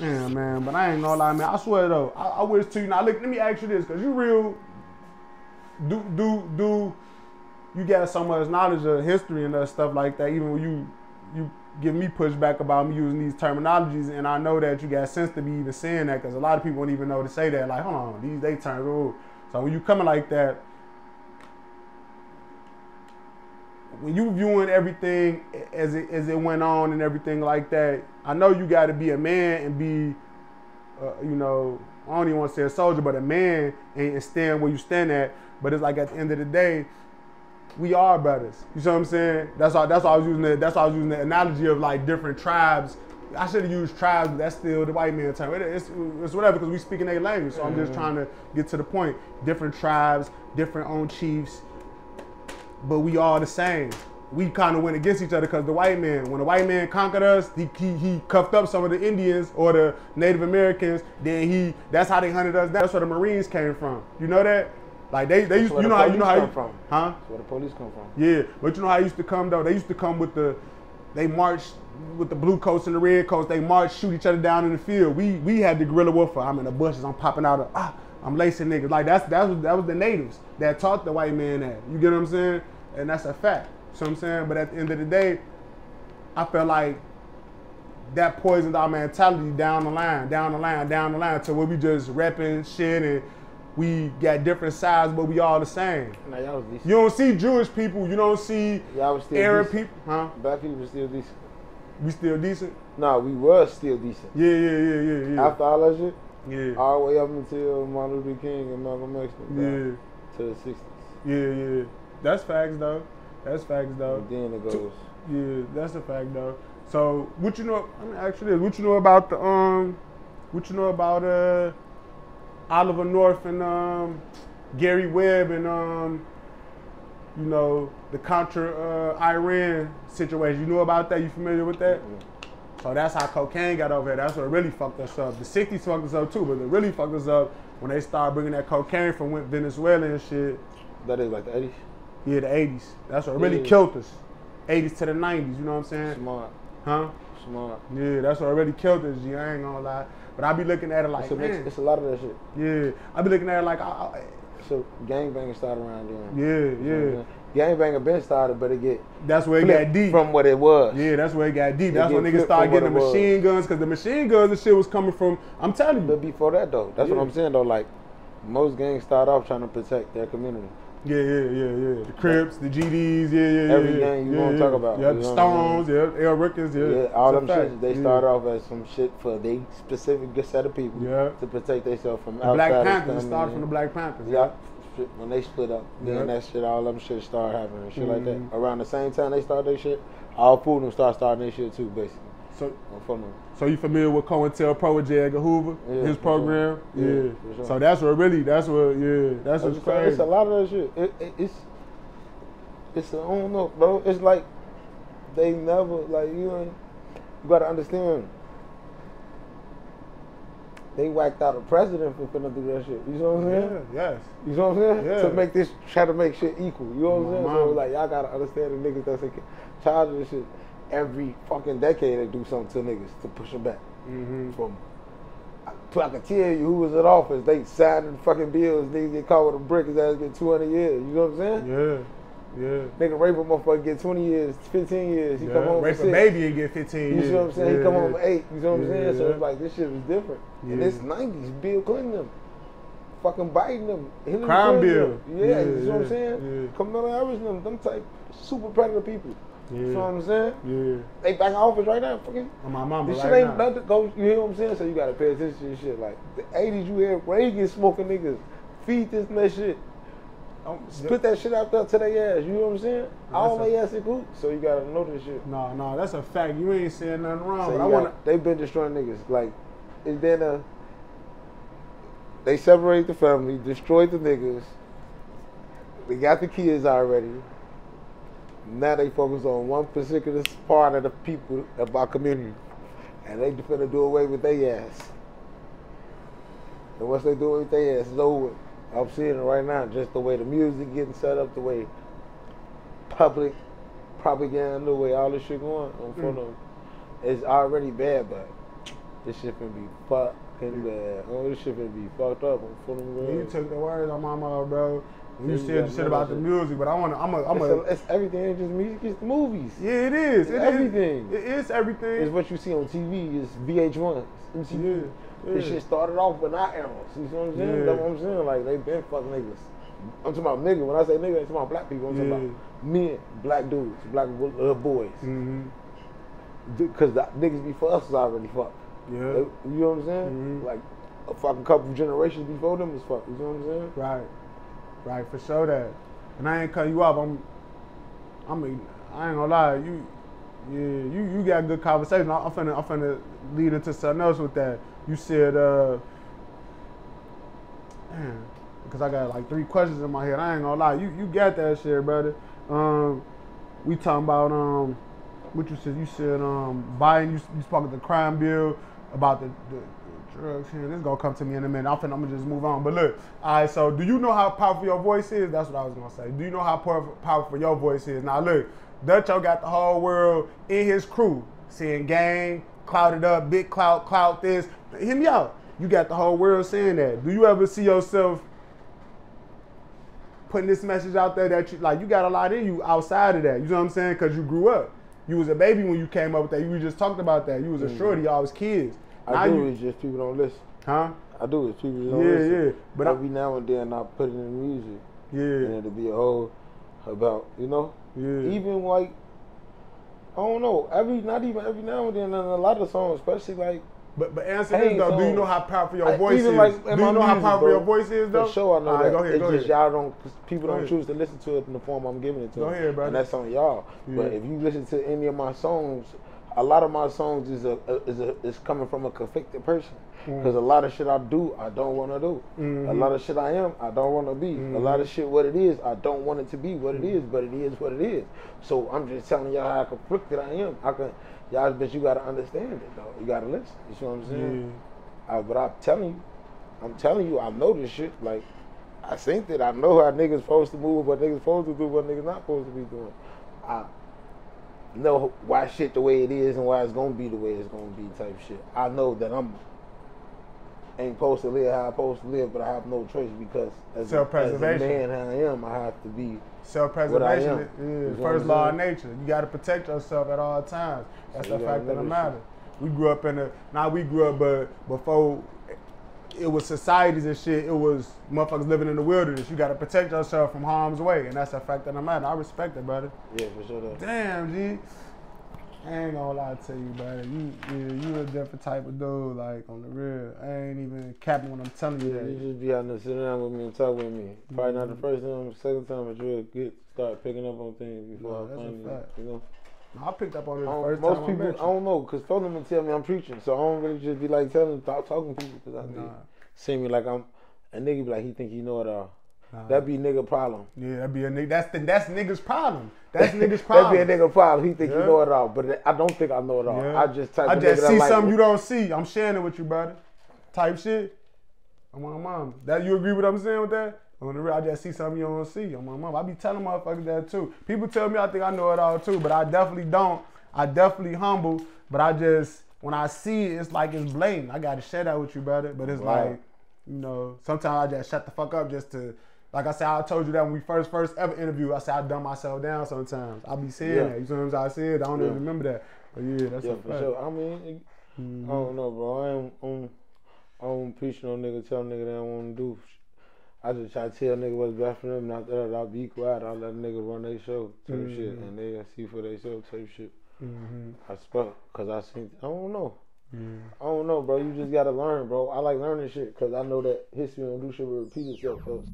Yeah, man, but I ain't gonna lie, man. I swear though, I, I wish to you. Now, look, let me ask you this, cause you real. Do do do, you got so much knowledge of history and stuff like that. Even when you you give me pushback about me using these terminologies, and I know that you got sense to be even saying that, cause a lot of people don't even know to say that. Like, hold on, these they terms. Oh. So when you coming like that, when you viewing everything as it as it went on and everything like that, I know you got to be a man and be, uh, you know, I don't even want to say a soldier, but a man and stand where you stand at. But it's like at the end of the day, we are brothers. You see what I'm saying? That's all. That's why I was using the. That's why I was using the analogy of like different tribes. I should have used tribes, but that's still the white man term. It- It's, it's whatever because we speak in their language. So I'm just trying to get to the point. Different tribes, different own chiefs, but we all the same. We kind of went against each other because the white man, when the white man conquered us, he, he he cuffed up some of the Indians or the Native Americans. Then he that's how they hunted us down. That's where the Marines came from. You know that? Like they they used you know how you know how you, come from. huh? That's where the police come from. Yeah, but you know how I used to come though. They used to come with the, they marched with the blue coats and the red coats. They marched, shoot each other down in the field. We we had the guerrilla warfare. I'm in the bushes. I'm popping out. Of, ah, I'm lacing niggas. Like that's that was that was the natives that taught the white man that. You get what I'm saying? And that's a fact. You know what I'm saying? But at the end of the day, I felt like that poisoned our mentality down the line, down the line, down the line, to where we just repping shit and we got different sides, but we all the same. Nah, y'all was decent. You don't see Jewish people. You don't see Y'all was still Arab decent. people. Huh? Black people still decent. We still decent? Nah, we was still decent. Yeah, yeah, yeah, yeah, yeah. After all that shit, yeah. all the way up until Martin Luther King and Malcolm X yeah, to the 60s. yeah, yeah. That's facts though. That's facts though. And then it goes. Yeah, that's a fact though. So what you know? I mean, actually, what you know about the um, what you know about uh, Oliver North and um, Gary Webb and um, you know the Contra uh, Iran situation. You know about that? You familiar with that? So that's how cocaine got over here. That's what really fucked us up. The 60s fucked us up too, but it really fucked us up when they started bringing that cocaine from Venezuela and shit. That is like the 80s. Yeah, the 80s. That's what really Yeah. killed us. 80s to the 90s, you know what I'm saying? Smart. Huh? Smart. Yeah, that's what really killed us, G. I ain't gonna lie. But I be looking at it like, It's a, mix, it's a lot of that shit. Yeah, I be looking at it like, I, I, So gangbanging started around then. yeah, yeah. Gangbanging been started, but it get That's where it got deep. from what it was. yeah, that's where it got deep. It That's when niggas started getting the it was. machine guns, because the machine guns and shit was coming from, I'm telling you. But before that though, that's Yeah. what I'm saying though. Like most gangs start off trying to protect their community. Yeah, yeah, yeah, yeah. The Crips, the GDs, yeah, yeah, yeah. Every yeah, gang you yeah, wanna yeah. talk about, Yeah, the know what Stones, yeah, El Rukns, yeah. Yeah, all It's them shit. They start off as some shit for they specific set of people Yeah. to protect themselves from The outside. Black Panthers, it started from the Black. Black Panthers. Yeah. When they split up, then that shit, all them shit started happening and shit like Mhm. that. Around the same time they started their shit, all food of them start starting their shit too, basically. So, On front of so you familiar with COINTELPRO with J. Edgar Hoover? Yeah, his program? sure. Yeah. Yeah, sure. So that's what really, that's what, yeah, that's what's crazy. It's a lot of that shit. It, it, it's, it's, I don't know, bro. It's like they never, like you, ain't, you gotta understand. They whacked out a president for finna do that shit. You know what I'm saying? Yeah, yes. You know what I'm saying? Yeah. To make this, try to make shit equal. You know what I'm saying? So like, y'all gotta understand the niggas that's in charge of this shit. Every fucking decade they do something to niggas to push them back. Mm-hmm. From, I, I can tell you who was in office. They signing fucking bills. Niggas get caught with a brick. His ass get 200 years. You know what I'm saying? Yeah, yeah. Nigga rape a motherfucker get 20 years, 15 years. He yeah. come home Rape for a baby and get 15 years. You see what I'm saying? Yeah, he come home eight. You know what I'm saying? So it's like this shit was different. And it's 90s. Bill Clinton them. Fucking Biden them. Hillary Crime Clinton bill. Yeah, Yeah, you see what I'm saying? yeah. Kamala Harris them. Them type super predator people. Yeah. You know what I'm saying? Yeah. They back in office right now. Fucking. On my mama This right shit ain't now. nothing go. You hear what I'm saying? So you gotta pay attention to this shit. Like the 80s, you had Reagan smoking niggas, feed this and that shit. Oh, Spit that shit out there to their ass. You know what I'm saying? All a- they ass include. So you gotta know this shit. No, no, that's a fact. You ain't saying nothing wrong. So but I want got- They've been destroying niggas. Like, and then uh, they separate the family, destroyed the niggas. They got the kids already. Now they focus on one particular part of the people of our community, and they finna do away with their ass. And once they do away with their ass, it's over. I'm seeing it right now, just the way the music getting set up, the way public propaganda, the way all this shit going on front mm. of. It's already bad, but This shit finna be fucking bad. Oh, this shit finna be fucked up. I'm of Yeah, you took the words on my mouth, bro. You Yeah, said the shit about the music, but I wanna, I'm a, I'm It's, a, a, it's everything. It's just music. It's the movies. yeah, it is. It's It is- everything. It is everything. It's what you see on TV. It's VH1. It's MTV. Yeah, This shit started off with our eras. You see what I'm saying? Yeah. That's what I'm saying. Like they been fucking niggas. I'm talking about nigga. When I say nigga, I'm talking about black people. I'm talking Yeah. about men, black dudes, black uh, boys. hmm Because the niggas before us was already fucked. Yeah. You know what I'm saying? Mhm. Like a fucking couple generations before them was fucked. You know what I'm saying? Right. Right, for sure that. And I ain't cut you off. I'm I mean, I ain't gonna lie, you yeah, you you got good conversation. I- I'm finna I'm finna lead into something else with that. You said uh man, because I got like three questions in my head. I ain't gonna lie. You you got that shit, brother. Um we talking about um what you said you said um buying you you spoke of the crime bill about the, the drugs here. This is gonna come to me in a minute. I'm finna I'm gonna just move on. But look, all right, so do you know how powerful your voice is? That's what I was gonna say. Do you know how powerful, powerful your voice is? Now look, Dutcho got the whole world in his crew, saying gang, clouded up, big clout, clout this. Hear me out. You got the whole world saying that. Do you ever see yourself putting this message out there that you like you got a lot in you outside of that. You know what I'm saying? Because you grew up. You was a baby when you came up with that. You just talked about that. You was a mm-hmm. shorty. Y'all was kids. I Now do. you, It's just people don't listen. huh? I do. It's people just don't Yeah, listen. yeah. But I- every now and then I put it in music, Yeah. and it'll be a whole about you know. yeah. Even like I don't know. Every not even every now and then, and a lot of songs, especially like But but answer this though. Do you know how powerful your I- voice is? like Do you know how powerful bro, your voice is though? For sure, I know right, that. Go ahead. it's Go just ahead. y'all don't People Go don't ahead. choose to listen to it in the form I'm giving it to. Go them. ahead, brother. And that's on y'all. But if you listen to any of my songs, a lot of my songs is a, a is a is coming from a conflicted person. Mm. Because a lot of shit I do, I don't want to do. A Mhm. lot of shit I am, I don't want to be. A lot Mm-hmm. of shit, what it is, I don't want it to be what it is, but it is what it is. So I'm just telling y'all how conflicted I am. I can, y'all, but you gotta understand it though. You gotta listen. You see what I'm saying? I, but I'm telling you, I'm telling you, I know this shit. Like, I think that I know how niggas supposed to move, what niggas supposed to do, what niggas not supposed to be doing. I know why shit the way it is and why it's gonna be the way it's gonna be type shit. I know that I'm ain't supposed to live how I'm supposed to live, but I have no choice because as, a, as a man how I am, I have to be Self-preservation What is first law of nature. You got to protect yourself at all times. That's So the fact of the matter. We grew up in a now we grew up, but before it was societies and shit. It was motherfuckers living in the wilderness. You got to protect yourself from harm's way, and that's the fact of the matter. I respect it, brother. yeah for sure. Though. Damn, G. I ain't gonna lie to you, brother. You, yeah, you a different type of dude, like on the real. I ain't even capping when I'm telling you Yeah, that. you just be out to sitting down with me and talk with me. Probably not the Mm-hmm. first time, second time, but you'll get start picking up on things before No, I find you. You know, I picked up on it don't- um, most people, I I, you. don't know, cause folks them tell me I'm preaching, so I don't really just be like telling, talk, talking to people, cause I Nah, see me like I'm a nigga be like he think he know it all. nah. That be nigga problem. Yeah, that'd be a nigga. That's the, that's niggas' problem. That's niggas' problem. That be a nigga problem. He think Yeah. he know it all, but I don't think I know it all. Yeah. I just type. I just see that like, something you don't see. I'm sharing it with you, brother. Type shit. I'm on my mom. That you agree with what I'm saying with that? On the real, I just see something you don't see. On my mom. I be telling motherfuckers that too. People tell me I think I know it all too, but I definitely don't. I definitely humble, but I just when I see it, it's like it's blatant. I gotta share that with you, brother. But it's Wow. like, you know, sometimes I just shut the fuck up just to like I said, I told you that when we first first ever interviewed, I said I dumb myself down sometimes. I be saying Yeah. that. You know what I'm saying? I said I don't even remember that. But yeah, that's Yeah, a for fact. sure. I mean, it- Mhm. I don't know, bro. I um, I don't preach no nigga, tell nigga that don't want to do. I just try to tell nigga what's best for them. Not that I'll be quiet. I'll let nigga run their show type shit, Mhm. and they see for their show type shit. Mhm. I spoke because I seen. I don't know. Yeah. I don't know, bro. You just gotta learn, bro. I like learning shit because I know that history don't do shit but repeat itself, folks.